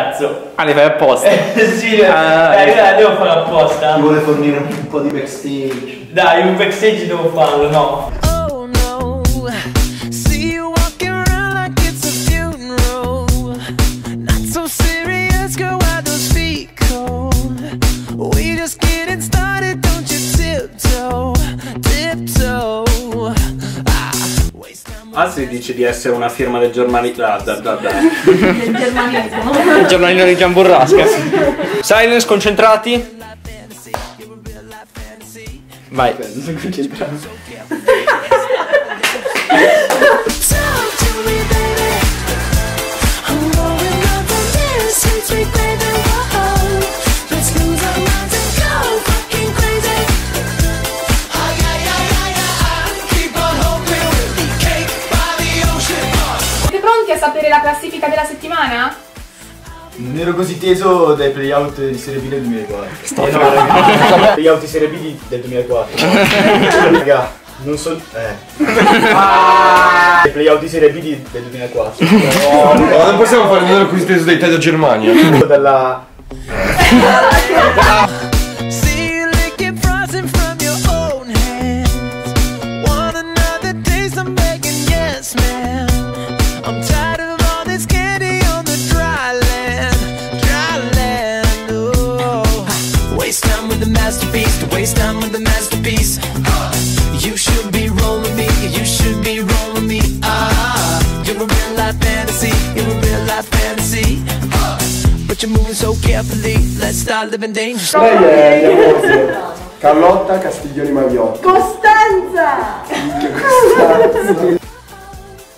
Cazzo. Ah, le fai apposta. Eh, sì, Ah, eh, io la devo fare apposta. Ti vuole fornire un po' di backstage. Dai, un backstage devo farlo, no. Dice di essere una firma del giornale. Da, da, da, da. Del. Il giornalino di Gian Burrasca. Silence, concentrati. Vai. Talk sapere la classifica della settimana? Non ero così teso dai playout di Serie B del 2004. Eh no, playout di Serie B di- del 2004. raga, non so. Eh. Ah! I playout di Serie B di- del 2004. No, No, non possiamo fare nemmeno così teso da Italia Germania. no, dalla. a real life fantasy. You're a real life fantasy. But you're moving so carefully. Let's start living. Lei è moglie. Carlotta Castiglioni Magliotti. Costanza!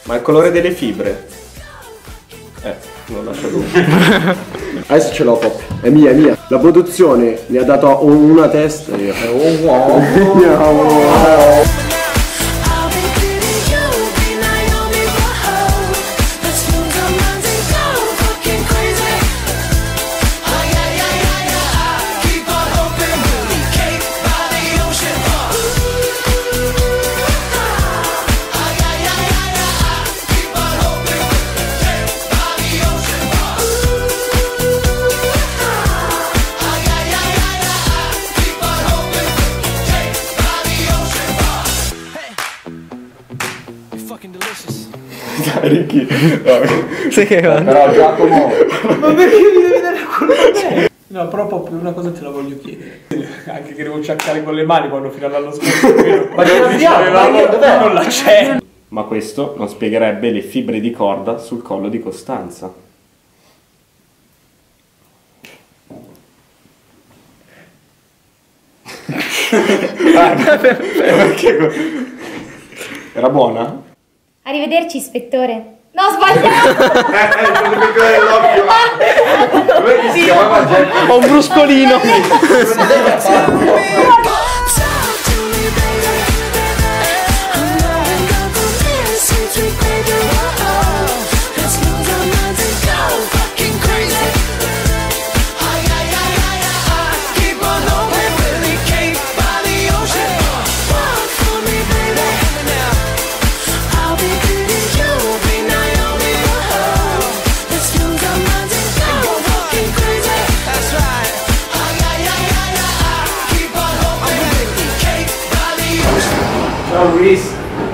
Ma il colore delle fibre. Eh, lo lascio lui. Adesso ce l'ho Pop. È mia, è mia. La produzione mi ha dato un- una testa e io. Oh wow. Dai, Ricky. Sai che va? Però Giacomo. No, però proprio una cosa te la voglio chiedere. Anche che devo ciaccare con le mani quando fino all'anno scorso è vero. Ma ce l'abbiamo, dov'è? non la c'è. Ma questo non spiegherebbe le fibre di corda sul collo di Costanza. Ah, perché Era buona? Arrivederci, ispettore. No, sbagliato! Chiamava Jack? Ho un bruscolino.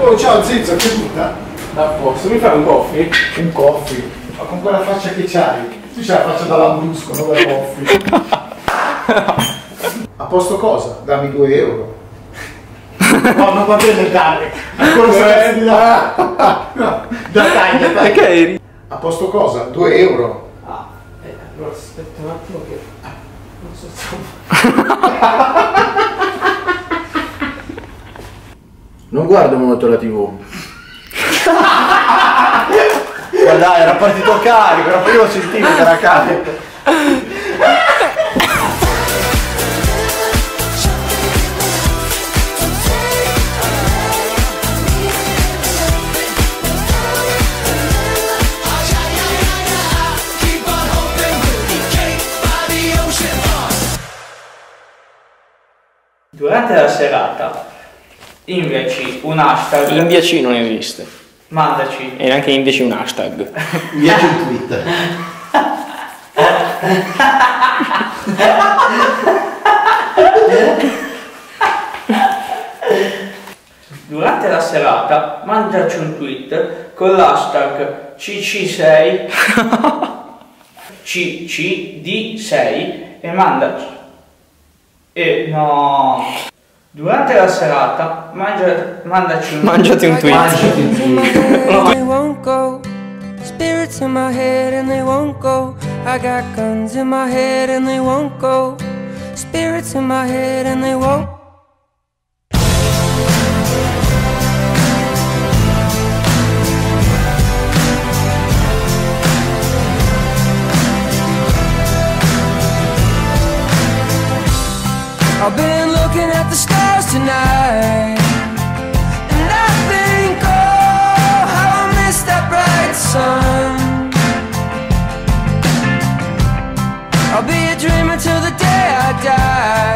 Oh, ciao Zizzo, che tutta? A posto, mi fai un coffee? Un coffee? Ma con quella faccia che c'hai? Tu c'hai la faccia da lambrusco, non da coffee. A posto cosa? Dammi 2 euro. No, non va bene dare. Ancora saresti da... No, da taglia, dai. Perché eri? A posto cosa? 2 euro. Ah, eh, allora aspetta un attimo che... Non so se... Non guardo molto la tv. Ma dai, era partito carico, era prima sentivo che era carico. Durante la serata Inviaci un hashtag. Indiaci non esiste. Mandaci. E neanche indiaci un hashtag. Inviaci un tweet. Durante la serata mangiaci un tweet con l'hashtag CC6 CCD6 e mandaci. E no. Durante la serata, mangia, mandaci un Mangiati un tweet. Mangiati un tweet. Spirits in my head and they won't go. I got guns in my head and they won't go. Spirits in my head and they won't die